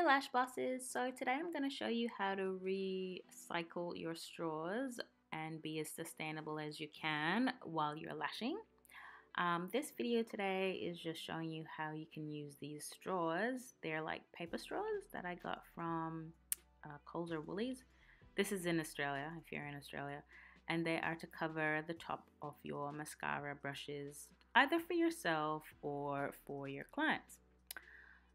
Hey Lash Bosses! So today I'm going to show you how to recycle your straws and be as sustainable as you can while you're lashing. Um, this video today is just showing you how you can use these straws. They're like paper straws that I got from uh, Coles or Woolies. This is in Australia, if you're in Australia. And they are to cover the top of your mascara brushes, either for yourself or for your clients.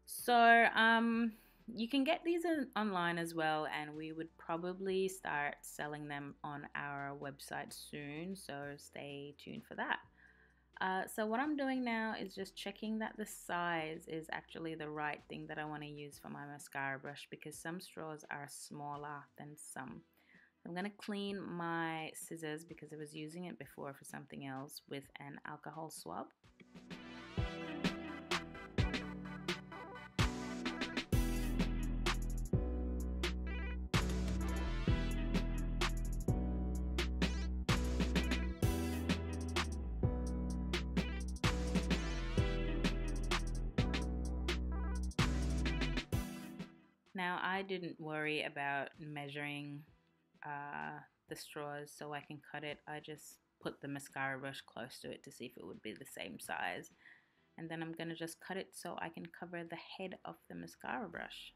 So um, you can get these in, online as well, and we would probably start selling them on our website soon. So stay tuned for that. Uh, so what I'm doing now is just checking that the size is actually the right thing that I want to use for my mascara brush because some straws are smaller than some. I'm going to clean my scissors because I was using it before for something else with an alcohol swab. Now I didn't worry about measuring uh, the straws so I can cut it. I just put the mascara brush close to it to see if it would be the same size. And then I'm going to just cut it so I can cover the head of the mascara brush.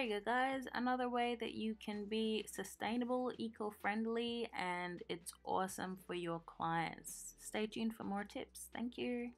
There you go guys. Another way that you can be sustainable eco-friendly and it's awesome for your clients. Stay tuned for more tips. Thank you